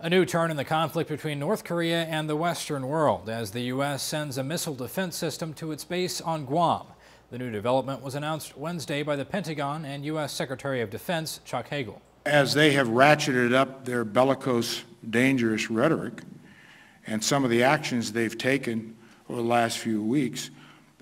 A new turn in the conflict between North Korea and the Western world as the U.S. sends a missile defense system to its base on Guam. The new development was announced Wednesday by the Pentagon and U.S. Secretary of Defense Chuck Hagel. As they have ratcheted up their bellicose, dangerous rhetoric and some of the actions they've taken over the last few weeks,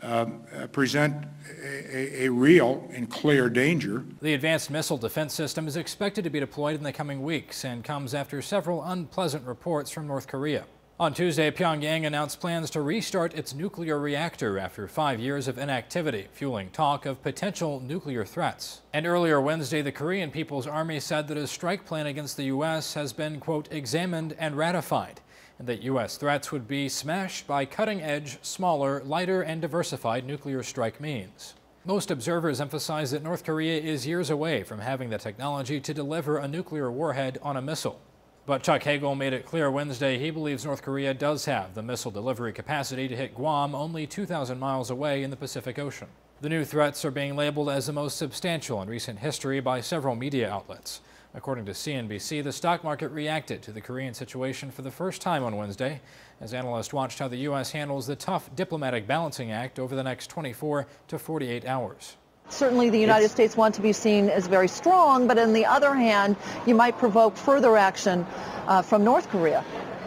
uh, present a, a, real and clear danger. The advanced missile defense system is expected to be deployed in the coming weeks and comes after several unpleasant reports from North Korea. On Tuesday, Pyongyang announced plans to restart its nuclear reactor after five years of inactivity, fueling talk of potential nuclear threats. And earlier Wednesday, the Korean People's Army said that a strike plan against the U.S. has been, quote, examined and ratified and that U.S. threats would be smashed by cutting-edge, smaller, lighter, and diversified nuclear strike means. Most observers emphasize that North Korea is years away from having the technology to deliver a nuclear warhead on a missile. But Chuck Hagel made it clear Wednesday he believes North Korea does have the missile delivery capacity to hit Guam only 2,000 miles away in the Pacific Ocean. The new threats are being labeled as the most substantial in recent history by several media outlets. According to CNBC, the stock market reacted to the Korean situation for the first time on Wednesday as analysts watched how the U.S. handles the tough diplomatic balancing act over the next 24 to 48 hours. Certainly the United it's States want to be seen as very strong, but on the other hand, you might provoke further action uh, from North Korea.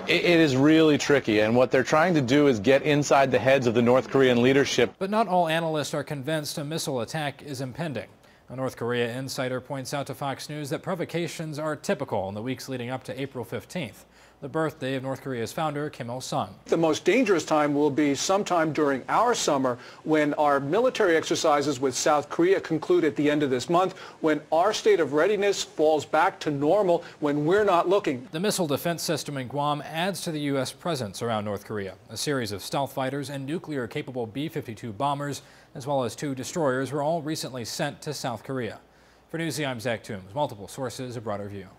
It is really tricky, and what they're trying to do is get inside the heads of the North Korean leadership. But not all analysts are convinced a missile attack is impending. A North Korea insider points out to Fox News that provocations are typical in the weeks leading up to April 15th the birthday of North Korea's founder, Kim Il-sung. The most dangerous time will be sometime during our summer when our military exercises with South Korea conclude at the end of this month, when our state of readiness falls back to normal when we're not looking. The missile defense system in Guam adds to the U.S. presence around North Korea. A series of stealth fighters and nuclear-capable B-52 bombers, as well as two destroyers, were all recently sent to South Korea. For Newsy, I'm Zach Toombs. Multiple sources, a broader view.